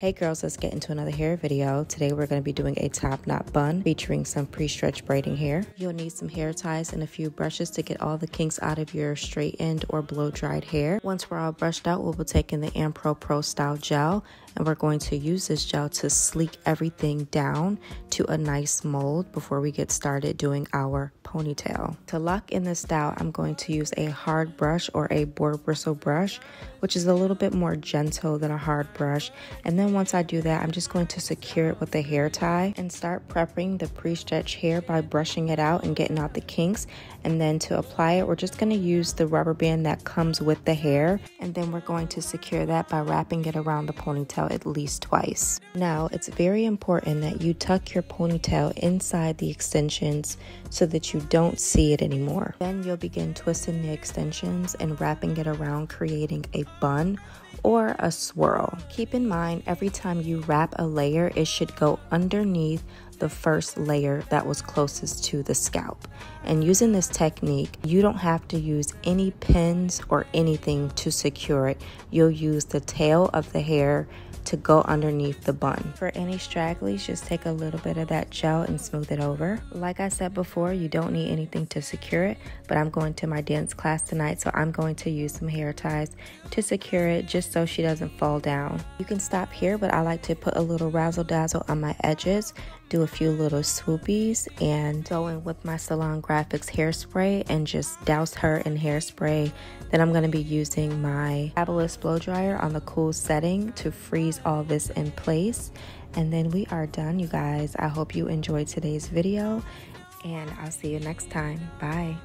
Hey girls, let's get into another hair video. Today we're going to be doing a top knot bun featuring some pre-stretch braiding hair. You'll need some hair ties and a few brushes to get all the kinks out of your straightened or blow dried hair. Once we're all brushed out, we'll be taking the Ampro Pro Style Gel and we're going to use this gel to sleek everything down to a nice mold before we get started doing our ponytail. To lock in the style, I'm going to use a hard brush or a boar bristle brush, which is a little bit more gentle than a hard brush. And then once I do that, I'm just going to secure it with a hair tie and start prepping the pre-stretch hair by brushing it out and getting out the kinks. And then to apply it, we're just going to use the rubber band that comes with the hair. And then we're going to secure that by wrapping it around the ponytail at least twice. Now, it's very important that you tuck your ponytail inside the extensions so that you don't see it anymore. Then you'll begin twisting the extensions and wrapping it around, creating a bun or a swirl. Keep in mind, every time you wrap a layer, it should go underneath the first layer that was closest to the scalp. And using this technique, you don't have to use any pins or anything to secure it. You'll use the tail of the hair to go underneath the bun. For any stragglies, just take a little bit of that gel and smooth it over. Like I said before, you don't need anything to secure it, but I'm going to my dance class tonight, so I'm going to use some hair ties to secure it just so she doesn't fall down. You can stop here, but I like to put a little razzle dazzle on my edges do a few little swoopies and go in with my Salon Grafix hairspray and just douse her in hairspray. Then I'm going to be using my BaByliss blow dryer on the cool setting to freeze all this in place. And then we are done, you guys. I hope you enjoyed today's video and I'll see you next time. Bye.